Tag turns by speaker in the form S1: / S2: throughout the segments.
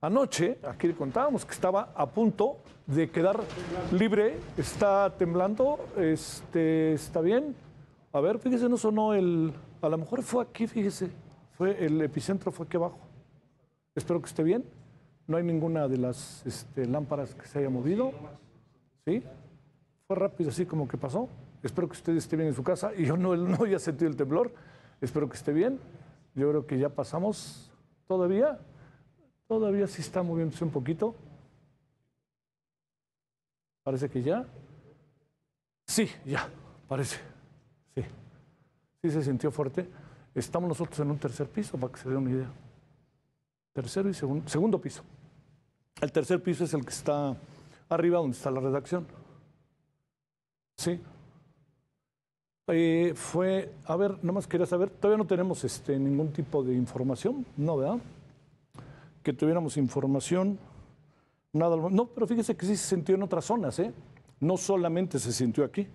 S1: Anoche, aquí le contábamos que estaba a punto de quedar libre, está temblando, este, está bien. A ver, fíjese, no sonó el, a lo mejor fue aquí, fíjese, fue el epicentro fue aquí abajo. Espero que esté bien. No hay ninguna de las este, lámparas que se haya movido. ¿Sí? Fue rápido, así como que pasó. Espero que usted esté bien en su casa. Y yo no, no haya sentido el temblor. Espero que esté bien. Yo creo que ya pasamos todavía. Todavía sí está moviéndose un poquito. Parece que ya. Sí, ya, parece. Sí. Sí se sintió fuerte. Estamos nosotros en un tercer piso, para que se dé una idea. Tercero y segundo, piso. El tercer piso es el que está arriba, donde está la redacción. Sí. Eh, fue, a ver, nada más quería saber, todavía no tenemos este, ningún tipo de información, ¿no, verdad? Que tuviéramos información, nada. No, pero fíjese que sí se sintió en otras zonas, ¿eh? No solamente se sintió aquí.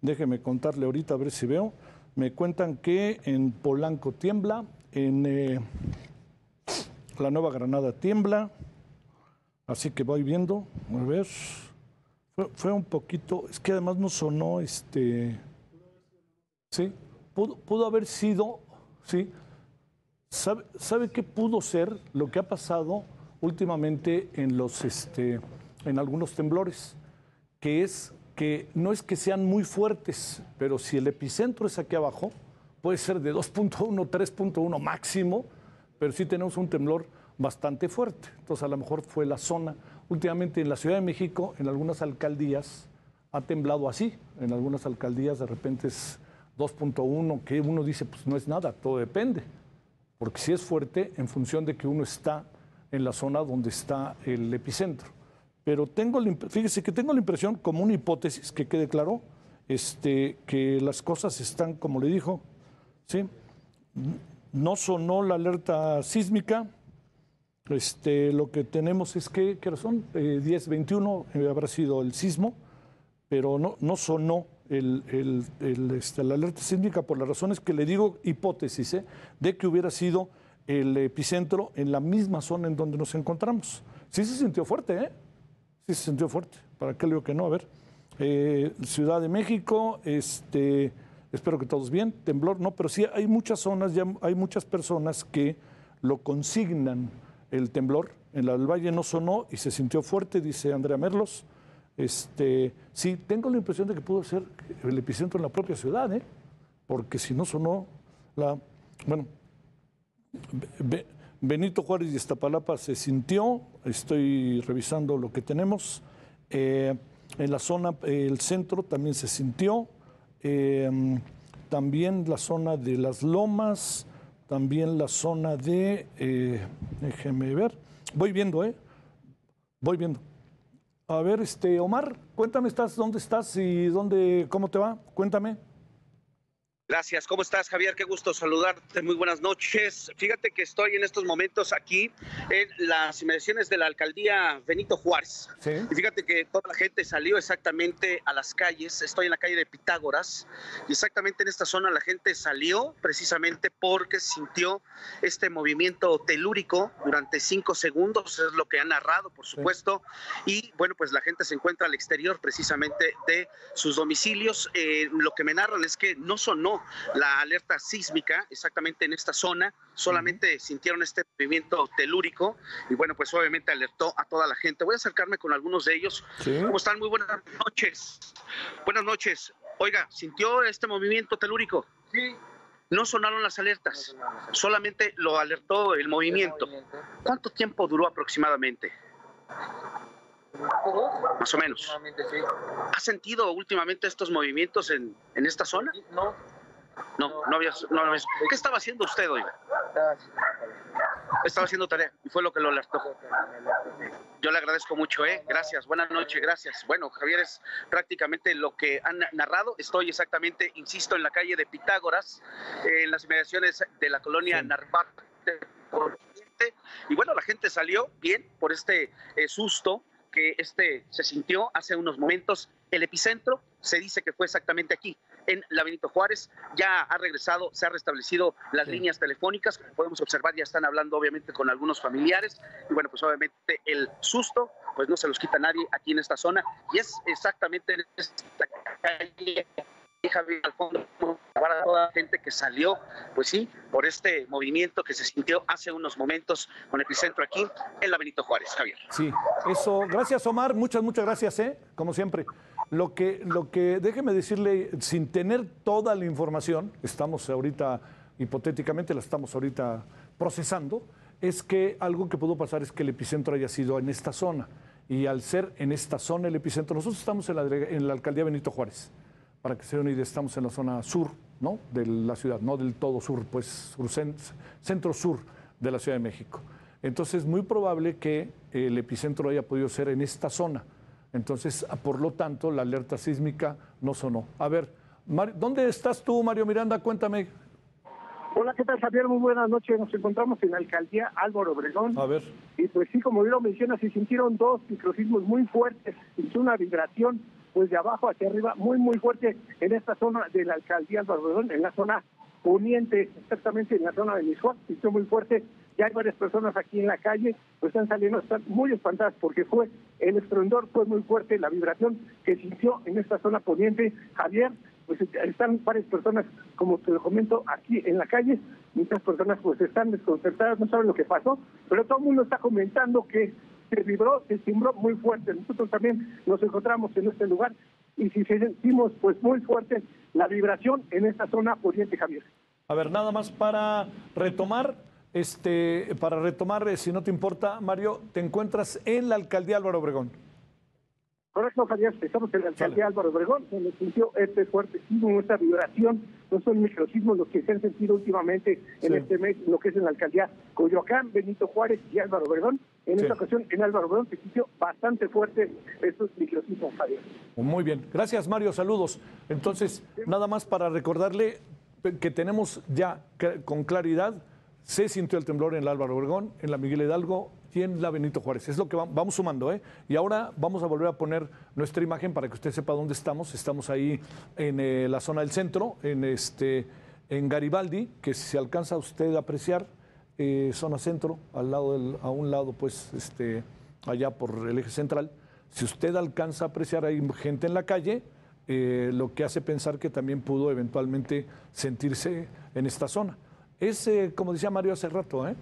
S1: Déjeme contarle ahorita a ver si veo. Me cuentan que en Polanco tiembla, en eh, la Nueva Granada tiembla, así que voy viendo, a ver. Fue, fue un poquito, es que además no sonó este ¿sí? Pudo, haber sido, ¿sí? ¿Sabe, ¿Sabe, qué pudo ser lo que ha pasado últimamente en, los, este, en algunos temblores? Que es que no es que sean muy fuertes, pero si el epicentro es aquí abajo, puede ser de 2.1, 3.1 máximo, pero sí tenemos un temblor bastante fuerte. Entonces a lo mejor fue la zona. Últimamente en la Ciudad de México, en algunas alcaldías, ha temblado así. En algunas alcaldías de repente es 2.1, que uno dice, pues no es nada, todo depende. Porque si es fuerte en función de que uno está en la zona donde está el epicentro. Pero tengo, fíjese que tengo la impresión, como una hipótesis, que quede claro, este, que las cosas están, como le dijo, ¿sí? no sonó la alerta sísmica, este, lo que tenemos es que, ¿qué razón? Eh, 10, 21 eh, habrá sido el sismo, pero no, no sonó el, este, la alerta sísmica por las razones que le digo hipótesis, ¿eh? de que hubiera sido el epicentro en la misma zona en donde nos encontramos. Sí se sintió fuerte, ¿eh? Sí se sintió fuerte. ¿Para qué le digo que no? A ver. Eh, Ciudad de México, este, espero que todos bien, temblor, no, pero sí hay muchas zonas, ya hay muchas personas que lo consignan el temblor. En del Valle no sonó y se sintió fuerte, dice Andrea Merlos. Este, sí, tengo la impresión de que pudo ser el epicentro en la propia ciudad, ¿eh? porque si no sonó la. Bueno, Benito Juárez y Estapalapa se sintió, estoy revisando lo que tenemos. Eh, en la zona, el centro también se sintió. Eh, también la zona de las lomas, también la zona de. déjeme ver. Voy viendo, ¿eh? Voy viendo. A ver, este, Omar, cuéntame, estás, ¿dónde estás y dónde, cómo te va? Cuéntame.
S2: Gracias, ¿cómo estás Javier? Qué gusto saludarte, muy buenas noches. Fíjate que estoy en estos momentos aquí en las inmediaciones de la alcaldía Benito Juárez. Y fíjate que toda la gente salió exactamente a las calles, estoy en la calle de Pitágoras, y exactamente en esta zona la gente salió precisamente porque sintió este movimiento telúrico durante cinco segundos, es lo que han narrado, por supuesto, y bueno, pues la gente se encuentra al exterior precisamente de sus domicilios. Eh, lo que me narran es que no sonó la alerta sísmica exactamente en esta zona, solamente sintieron este movimiento telúrico y bueno, pues obviamente alertó a toda la gente. Voy a acercarme con algunos de ellos. ¿Cómo están? Muy buenas noches. Buenas noches. Oiga, ¿sintió este movimiento telúrico?
S3: Sí.
S2: No sonaron las alertas, solamente lo alertó el movimiento. ¿Cuánto tiempo duró aproximadamente? Más o menos. ¿Ha sentido últimamente estos movimientos en, en esta zona?
S3: No.
S2: No, no había, no ¿Qué estaba haciendo usted hoy? Estaba haciendo tarea y fue lo que lo alertó. Yo le agradezco mucho, ¿eh? Gracias, buenas noches, gracias. Bueno, Javier, es prácticamente lo que han narrado. Estoy exactamente, insisto, en la calle de Pitágoras, en las inmediaciones de la colonia Narvarte. Y bueno, la gente salió bien por este eh, susto que este se sintió hace unos momentos. El epicentro se dice que fue exactamente aquí, en la Benito Juárez. Ya ha regresado, se ha restablecido las líneas telefónicas, como podemos observar, ya están hablando obviamente con algunos familiares y bueno, pues obviamente el susto pues no se los quita nadie aquí en esta zona y es exactamente en esta calle Javier al fondo para toda la gente que salió, pues sí, por este movimiento que se sintió hace unos momentos con epicentro aquí en la Benito Juárez, Javier.
S1: Sí, eso, gracias Omar, muchas, muchas gracias, ¿eh? como siempre. Lo que, lo que, déjeme decirle, sin tener toda la información, estamos ahorita, hipotéticamente la estamos ahorita procesando, es que algo que pudo pasar es que el epicentro haya sido en esta zona. Y al ser en esta zona el epicentro, nosotros estamos en la, en la alcaldía Benito Juárez. Para que se den una estamos en la zona sur ¿no? de la ciudad, no del todo sur, pues centro sur de la Ciudad de México. Entonces es muy probable que el epicentro haya podido ser en esta zona. Entonces, por lo tanto, la alerta sísmica no sonó. A ver, ¿dónde estás tú, Mario Miranda? Cuéntame.
S3: Hola, ¿qué tal, Javier? Muy buenas noches. Nos encontramos en la alcaldía Álvaro Obregón.
S1: A ver.
S3: Y pues sí, como lo menciona, se sintieron dos microsismos muy fuertes. Sintió una vibración, pues de abajo hacia arriba, muy, muy fuerte en esta zona de la alcaldía Álvaro Obregón, en la zona poniente, exactamente en la zona de Mishuac. Sintió muy fuerte. Ya hay varias personas aquí en la calle, pues están saliendo, están muy espantadas porque fue el estruendor, fue muy fuerte la vibración que sintió en esta zona poniente. Javier, pues están varias personas, como te lo comento, aquí en la calle, muchas personas pues están desconcertadas, no saben lo que pasó, pero todo el mundo está comentando que se vibró, se timbró muy fuerte. Nosotros también nos encontramos en este lugar y si sentimos pues muy fuerte la vibración en esta zona Oriente Javier.
S1: A ver, nada más para retomar, este, para retomar, eh, si no te importa, Mario, te encuentras en la alcaldía Álvaro Obregón.
S3: Correcto, Javier, estamos en la alcaldía Álvaro Obregón, donde sintió este fuerte sismo, esta vibración, no son microsismos los que se han sentido últimamente en este mes, lo que es en la alcaldía Coyoacán, Benito Juárez y Álvaro Obregón. En esta ocasión, en Álvaro Obregón se sintió bastante fuerte estos microsismos, Javier.
S1: Muy bien, gracias Mario, saludos. Entonces, nada más para recordarle que tenemos ya con claridad, se sintió el temblor en el Álvaro Obregón, en la Miguel Hidalgo, en la Benito Juárez. Es lo que vamos sumando, ¿eh? Y ahora vamos a volver a poner nuestra imagen para que usted sepa dónde estamos. Estamos ahí en eh, la zona del centro, en, este, en Garibaldi, que si se alcanza usted a apreciar, eh, zona centro, al lado del, a un lado, pues, este, allá por el eje central. Si usted alcanza a apreciar, hay gente en la calle, eh, lo que hace pensar que también pudo eventualmente sentirse en esta zona. Es, como decía Mario hace rato, ¿eh?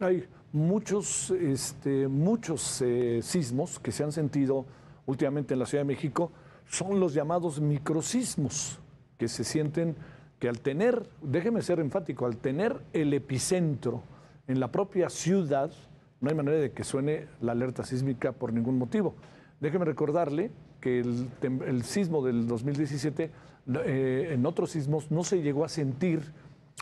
S1: hay muchos, este, muchos eh, sismos que se han sentido últimamente en la Ciudad de México son los llamados microsismos, que se sienten que al tener, déjeme ser enfático, al tener el epicentro en la propia ciudad, no hay manera de que suene la alerta sísmica por ningún motivo. Déjeme recordarle que el, sismo del 2017, eh, en otros sismos, no se llegó a sentir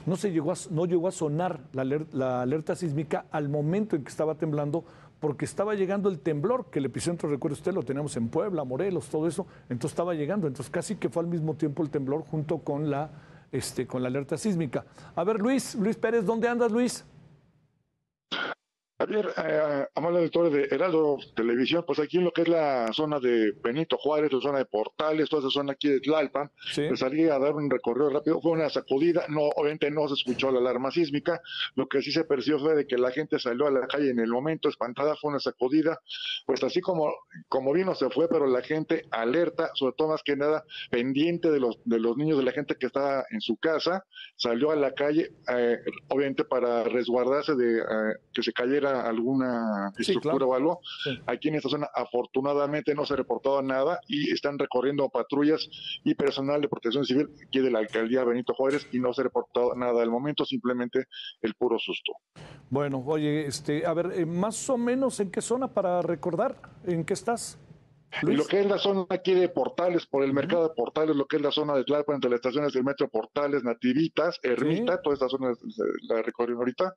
S1: no, se llegó a, no llegó a sonar la alerta, sísmica al momento en que estaba temblando, porque estaba llegando el temblor, que el epicentro, recuerde usted, lo teníamos en Puebla, Morelos, todo eso, entonces estaba llegando, entonces casi que fue al mismo tiempo el temblor junto con la, este, con la alerta sísmica. A ver, Luis, Luis Pérez, ¿dónde andas, Luis?
S4: Javier, eh, amable lector de Heraldo Televisión, pues aquí en lo que es la zona de Benito Juárez, la zona de Portales, toda esa zona aquí de Tlalpan, sí. pues salí a dar un recorrido rápido, fue una sacudida, no, obviamente no se escuchó la alarma sísmica, lo que sí se percibió fue de que la gente salió a la calle en el momento, espantada, fue una sacudida, pues así como, como vino se fue, pero la gente alerta, sobre todo más que nada pendiente de los, de los niños, de la gente que estaba en su casa, salió a la calle, eh, obviamente para resguardarse de eh, que se cayera alguna estructura o algo. Aquí en esta zona afortunadamente no se ha reportado nada y están recorriendo patrullas y personal de protección civil aquí de la alcaldía Benito Juárez y no se ha reportado nada del momento, simplemente el puro susto.
S1: Bueno, oye, este, a ver, eh, más o menos en qué zona para recordar, ¿en qué estás?
S4: Y lo que es la zona aquí de Portales, por el mercado de Portales, lo que es la zona de Tlalpan, entre las estaciones del metro Portales, Nativitas, Ermita, toda esta zona la recorriendo ahorita,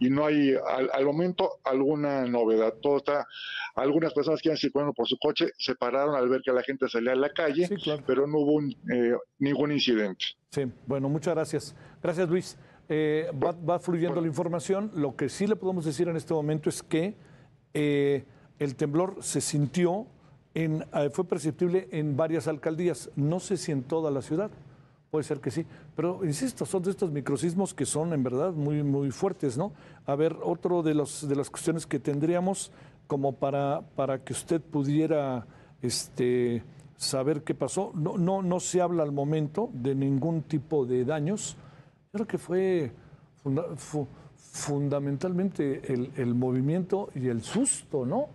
S4: y no hay al, momento alguna novedad. Todo está, algunas personas que iban circulando por su coche se pararon al ver que la gente salía a la calle, pero no hubo eh, ningún incidente.
S1: Sí, bueno, muchas gracias. Gracias, Luis. Eh, va, fluyendo la información. Lo que sí le podemos decir en este momento es que eh, el temblor se sintió eh, fue perceptible en varias alcaldías, no sé si en toda la ciudad, Puede ser que sí, pero insisto, son de estos microsismos que son en verdad muy, muy fuertes, ¿no? A ver, otro de, los, de las cuestiones que tendríamos como para, para que usted pudiera este, saber qué pasó, no, no, no se habla al momento de ningún tipo de daños. Creo que fue, fundamentalmente el movimiento y el susto, ¿no?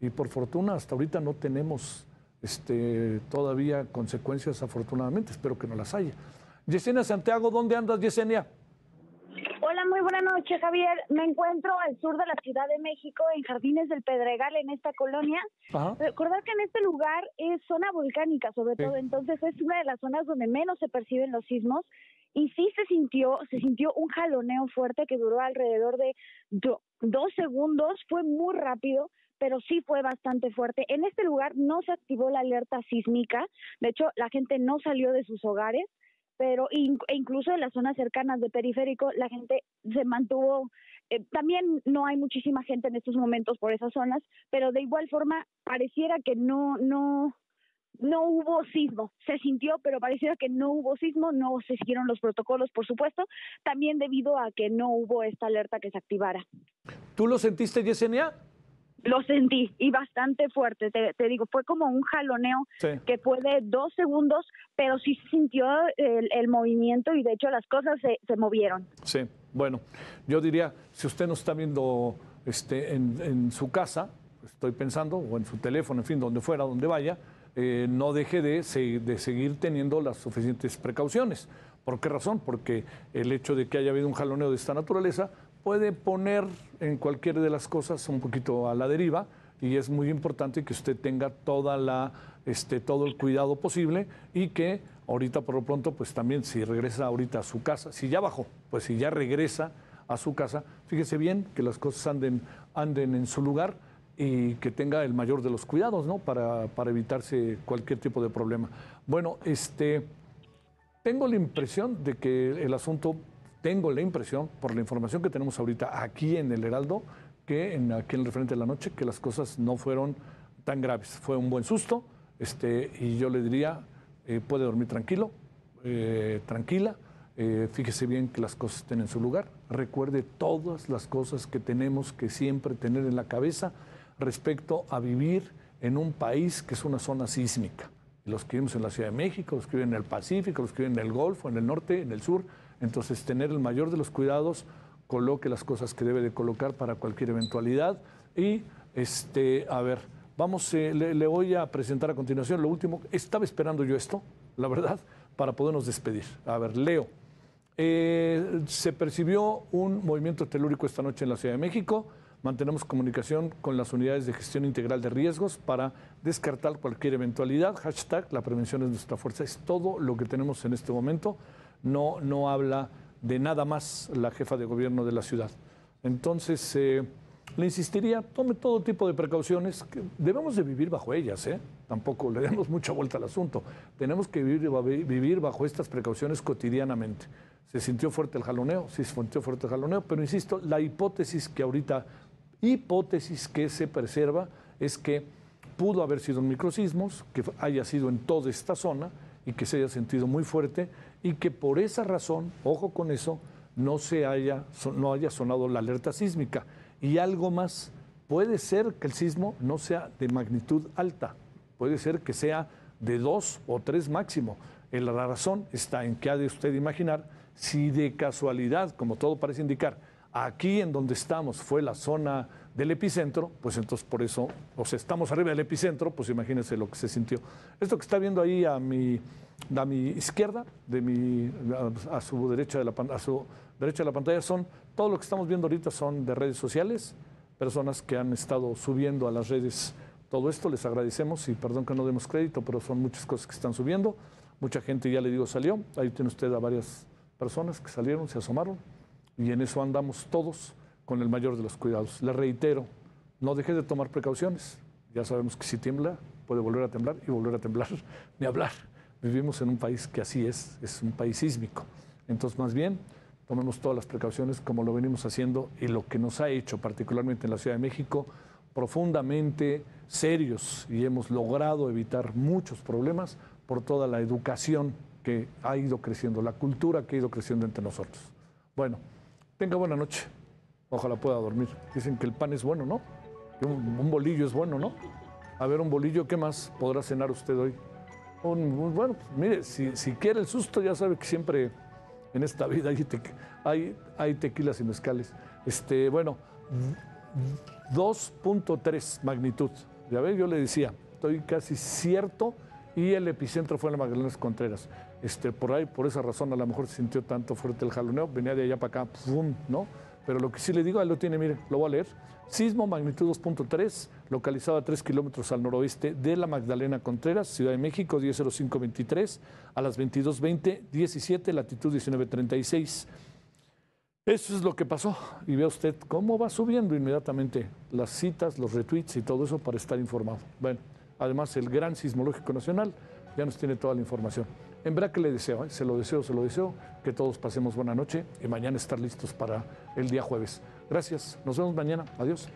S1: Y por fortuna hasta ahorita no tenemos este, todavía consecuencias, afortunadamente. Espero que no las haya. Yesenia Santiago, ¿dónde andas, Yesenia?
S5: Hola, muy buena noche, Javier. Me encuentro al sur de la Ciudad de México, en Jardines del Pedregal, en esta colonia. Recordar que en este lugar es zona volcánica, sobre todo, entonces es una de las zonas donde menos se perciben los sismos. Y sí se sintió, se sintió un jaloneo fuerte que duró alrededor de dos segundos, fue muy rápido pero sí fue bastante fuerte. En este lugar no se activó la alerta sísmica, de hecho la gente no salió de sus hogares, pero e incluso en las zonas cercanas de periférico la gente se mantuvo eh, también no hay muchísima gente en estos momentos por esas zonas, pero de igual forma pareciera que no no no hubo sismo, se sintió, pero pareciera que no hubo sismo, no se siguieron los protocolos, por supuesto, también debido a que no hubo esta alerta que se activara.
S1: ¿Tú lo sentiste, Yesenia?
S5: Lo sentí y bastante fuerte, te, digo, fue como un jaloneo que fue de dos segundos, pero sí se sintió el, movimiento y de hecho las cosas se, se, movieron.
S1: Sí, bueno, yo diría, si usted no está viendo este, en, su casa, estoy pensando, o en su teléfono, en fin, donde fuera, donde vaya, eh, no deje de, de seguir teniendo las suficientes precauciones. ¿Por qué razón? Porque el hecho de que haya habido un jaloneo de esta naturaleza puede poner en cualquiera de las cosas un poquito a la deriva y es muy importante que usted tenga toda la, este, todo el cuidado posible y que ahorita por lo pronto, pues también si regresa ahorita a su casa, si ya bajó, pues si ya regresa a su casa, fíjese bien que las cosas anden, anden en su lugar y que tenga el mayor de los cuidados, ¿no? Para, para evitarse cualquier tipo de problema. Bueno, este, tengo la impresión de que el asunto tengo la impresión, por la información que tenemos ahorita aquí en el Heraldo, que en, aquí en el referente de la noche, que las cosas no fueron tan graves. Fue un buen susto, este, y yo le diría, eh, puede dormir tranquilo, eh, tranquila, eh, fíjese bien que las cosas estén en su lugar, recuerde todas las cosas que tenemos que siempre tener en la cabeza respecto a vivir en un país que es una zona sísmica. Los que vivimos en la Ciudad de México, los que viven en el Pacífico, los que viven en el Golfo, en el norte, en el sur, entonces, tener el mayor de los cuidados, coloque las cosas que debe de colocar para cualquier eventualidad. Y, este, a ver, vamos, eh, le, voy a presentar a continuación lo último. Estaba esperando yo esto, la verdad, para podernos despedir. A ver, leo. Eh, se percibió un movimiento telúrico esta noche en la Ciudad de México. Mantenemos comunicación con las unidades de gestión integral de riesgos para descartar cualquier eventualidad. Hashtag, la prevención es nuestra fuerza. Es todo lo que tenemos en este momento no, no habla de nada más la jefa de gobierno de la ciudad. Entonces, eh, le insistiría, tome todo tipo de precauciones, que debemos de vivir bajo ellas, ¿eh? tampoco le demos mucha vuelta al asunto, tenemos que vivir, vivir bajo estas precauciones cotidianamente. Se sintió fuerte el jaloneo, sí se sintió fuerte el jaloneo, pero insisto, la hipótesis que ahorita, hipótesis que se preserva es que pudo haber sido un microsismos, que haya sido en toda esta zona y que se haya sentido muy fuerte y que por esa razón, ojo con eso, no, se haya, no haya sonado la alerta sísmica. Y algo más, puede ser que el sismo no sea de magnitud alta, puede ser que sea de dos o tres máximo. La razón está en que ha de usted imaginar si de casualidad, como todo parece indicar, aquí en donde estamos fue la zona del epicentro, pues entonces por eso, o sea, estamos arriba del epicentro, pues imagínense lo que se sintió. Esto que está viendo ahí a mi a mi izquierda, de mi, a, su derecha de la, a su derecha de la pantalla, son, todo lo que estamos viendo ahorita son de redes sociales, personas que han estado subiendo a las redes todo esto, les agradecemos y perdón que no demos crédito, pero son muchas cosas que están subiendo. Mucha gente, ya le digo, salió. Ahí tiene usted a varias personas que salieron, se asomaron y en eso andamos todos con el mayor de los cuidados. Le reitero, no deje de tomar precauciones. Ya sabemos que si tiembla, puede volver a temblar y volver a temblar, ni hablar. Vivimos en un país que así es, es un país sísmico. Entonces, más bien, tomemos todas las precauciones como lo venimos haciendo y lo que nos ha hecho, particularmente en la Ciudad de México, profundamente serios y hemos logrado evitar muchos problemas por toda la educación que ha ido creciendo, la cultura que ha ido creciendo entre nosotros. Bueno, tenga buena noche. Ojalá pueda dormir. Dicen que el pan es bueno, ¿no? Un, bolillo es bueno, ¿no? A ver, un bolillo, ¿qué más podrá cenar usted hoy? bueno, pues, mire, si, quiere el susto, ya sabe que siempre en esta vida hay, hay, tequilas y mezcales. Este, bueno, 2.3 magnitud. Ya ve, yo le decía, estoy casi cierto y el epicentro fue en la Magdalena Contreras. Este, por ahí, por esa razón, a lo mejor se sintió tanto fuerte el jaloneo, venía de allá para acá, ¡pum! ¿no? Pero lo que sí le digo, ahí lo tiene, mire, lo voy a leer. Sismo magnitud 2.3, localizado a 3 kilómetros al noroeste de la Magdalena Contreras, Ciudad de México, 10.05.23, a las 22.20, 17, latitud 19.36. Eso es lo que pasó. Y vea usted cómo va subiendo inmediatamente las citas, los retweets y todo eso para estar informado. Bueno, además el Gran Sismológico Nacional ya nos tiene toda la información. En verdad que le deseo, ¿eh? se lo deseo, se lo deseo, que todos pasemos buena noche y mañana estar listos para el día jueves. Gracias, nos vemos mañana, adiós.